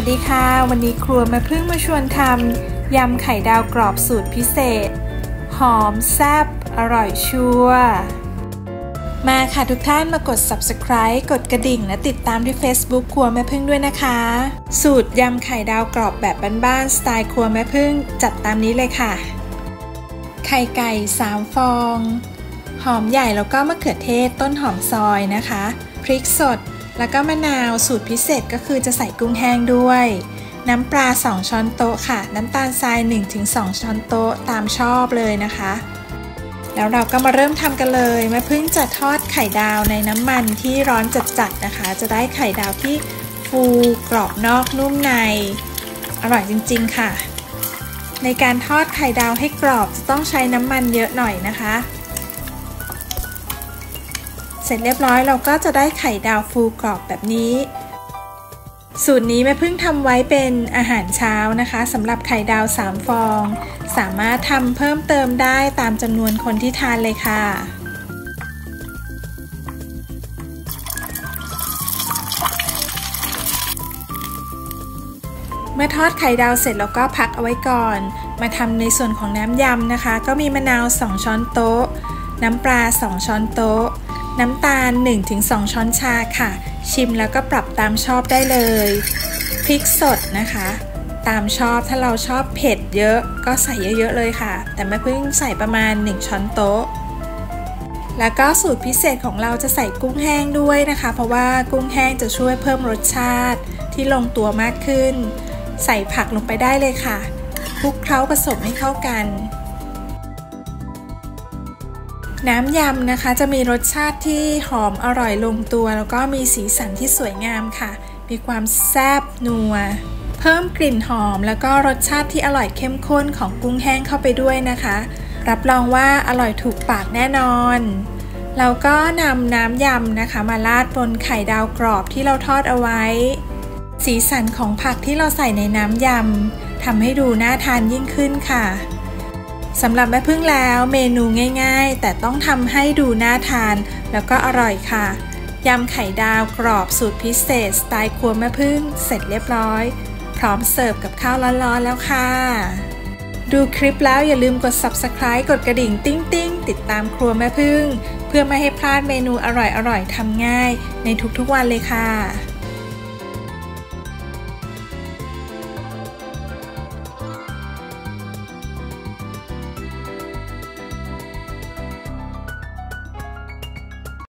วัสดีค่ะ วันนี้ครัวแม่พึ่งมาชวนทำยำไข่ดาวกรอบสูตรพิเศษ หอมแซ่บอร่อยชัวร์มาค่ะทุกท่านมากด subscribe กดกระดิ่ง และติดตามที่ Facebook ครัวแม่พึ่งด้วยนะคะ สูตรยำไข่ดาวกรอบแบบบ้านๆสไตล์ครัวแม่พึ่งจัดตามนี้เลยค่ะ ไข่ไก่ 3 ฟอง หอมใหญ่แล้วก็มะเขือเทศต้นหอมซอยนะคะ พริกสด แล้วก็มะนาวสูตรพิเศษก็คือจะใส่กุ้งแห้งด้วย น้ำปลา 2 ช้อนโต๊ะค่ะ น้ำตาลทราย 1-2 ช้อนโต๊ะตามชอบเลยนะคะ แล้วเราก็มาเริ่มทำกันเลยแม่พึ่งจะทอดไข่ดาวในน้ำมันที่ร้อนจัดๆนะคะ จะได้ไข่ดาวที่ฟูกรอบนอกนุ่มใน อร่อยจริงๆค่ะ ในการทอดไข่ดาวให้กรอบจะต้องใช้น้ำมันเยอะหน่อยนะคะ เสร็จเรียบร้อยเราก็จะได้ไข่ดาวฟูกรอบแบบนี้ สูตรนี้แม่เพิ่งทำไว้เป็นอาหารเช้านะคะสำหรับไข่ดาว 3 ฟอง สามารถทำเพิ่มเติมได้ตามจำนวนคนที่ทานเลยค่ะเมื่อทอดไข่ดาวเสร็จแล้วก็พักเอาไว้ก่อน มาทำในส่วนของน้ำยำนะคะ ก็มีมะนาว 2 ช้อนโต๊ะ น้ำปลา 2 ช้อนโต๊ะ น้ำตาล 1-2 ช้อนชาค่ะ ชิมแล้วก็ปรับตามชอบได้เลย พริกสดนะคะ ตามชอบถ้าเราชอบเผ็ดเยอะก็ใส่เยอะๆเลยค่ะ แต่แม่พึ่งใส่ประมาณ 1 ช้อนโต๊ะ แล้วก็สูตรพิเศษของเราจะใส่กุ้งแห้งด้วยนะคะ เพราะว่ากุ้งแห้งจะช่วยเพิ่มรสชาติที่ลงตัวมากขึ้น ใส่ผักลงไปได้เลยค่ะคลุกเคล้าผสมให้เข้ากัน น้ำยำนะคะจะมีรสชาติที่หอมอร่อยลงตัว แล้วก็มีสีสันที่สวยงามค่ะ มีความแซ่บนัว เพิ่มกลิ่นหอม แล้วก็รสชาติที่อร่อยเข้มข้นของกุ้งแห้งเข้าไปด้วยนะคะ รับรองว่าอร่อยถูกปากแน่นอนเราก็นำน้ำยำนะคะ มาราดบนไข่ดาวกรอบที่เราทอดเอาไว้ สีสันของผักที่เราใส่ในน้ำยำทำให้ดูน่าทานยิ่งขึ้นค่ะ สำหรับแม่ผึ้งแล้วเมนูง่ายๆ แต่ต้องทำให้ดูน่าทาน แล้วก็อร่อยค่ะ ยำไข่ดาวกรอบสูตรพิเศษ สไตล์ครัวแม่ผึ้งเสร็จเรียบร้อย พร้อมเสิร์ฟกับข้าวร้อนๆแล้วค่ะ ดูคลิปแล้วอย่าลืมกด subscribe กดกระดิ่งติ้งติ้งติดตามครัวแม่ผึ้ง เพื่อไม่ให้พลาดเมนูอร่อยๆทำง่าย ในทุกๆวันเลยค่ะ